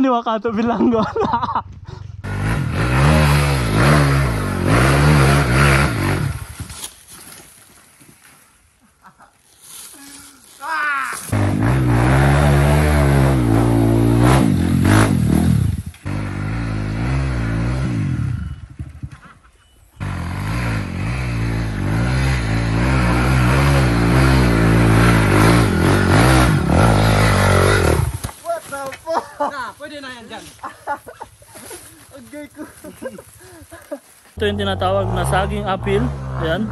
ini Wakato bilang gol pwede na yan dyan. Ito yung tinatawag na saging apple. Ayan.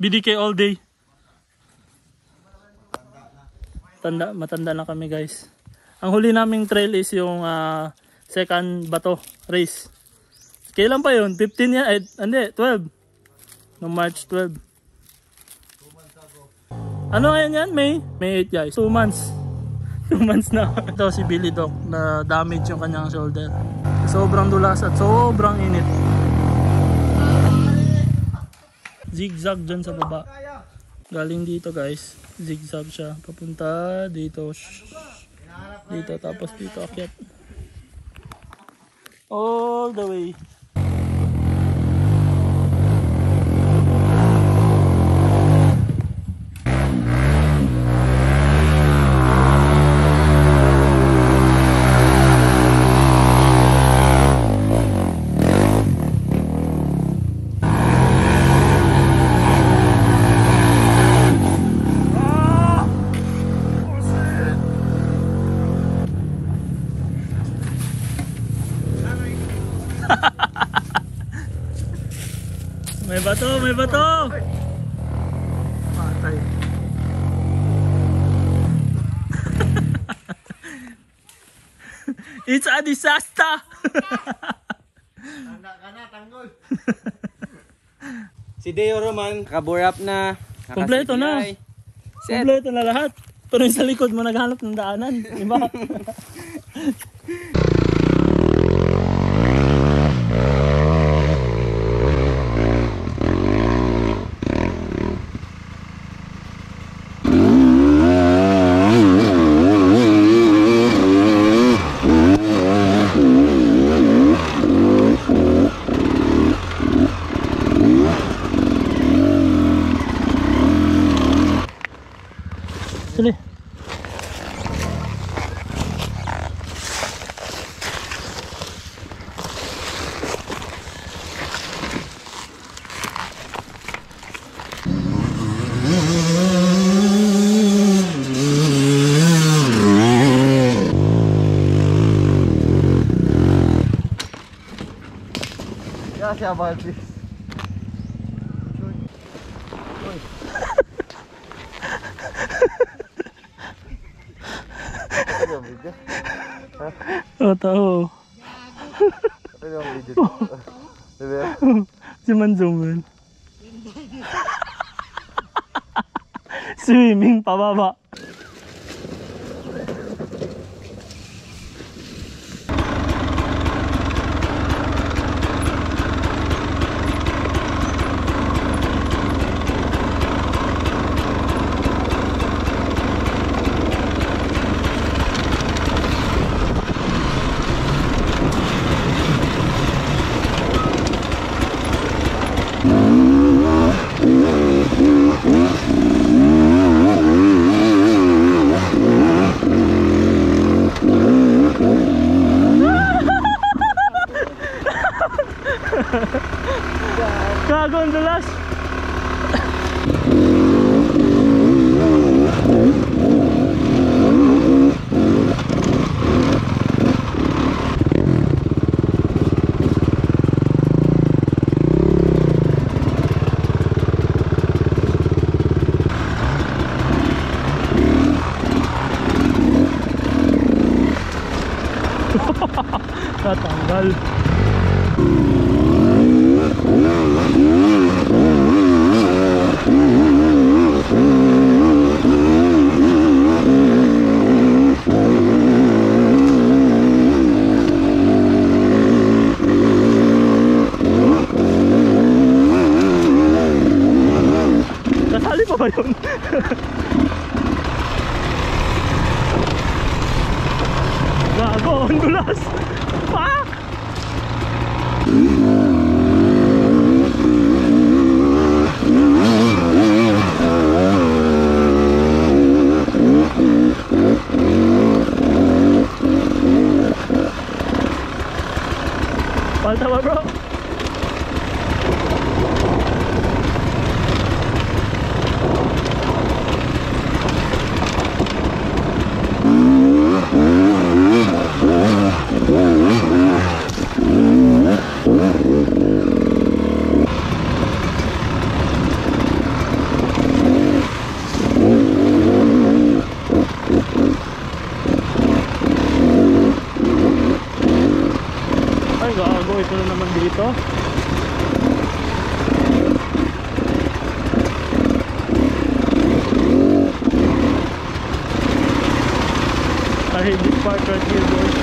BDK all day. Tanda, matanda na kami guys. Ang huli naming trail is yung ah, second bato race. Kailan pa yun? 15 yan? Eh, hindi, 12. No March 12. Ano ngayon yan? May? May 8 guys. 2 months. 2 months na. Ito si Billy Doc na damage yung kanyang shoulder. Sobrang dulas at sobrang init. Zigzag dyan sa baba. Galing dito guys. Zigzag siya. Papunta dito. Dito tapos dito akyat. All the way. Bato, may bato! Patay. It's a disaster! Si Deo Roman, kaburap na. Kompleto na. Set. Kompleto na lahat. Pero yung sa likod mo naghanap ng daanan. Diba? isso, né? Gracias, Ano yung video? O, tao. Ano yung video? Diba? Si Manzuman. Swimming pababa. Gago ang dulas. Tatanggal. Pwede pa ba yun? Gago, ang dulas! Palta ba bro? Ito na naman dito. Tahimik park right here boys.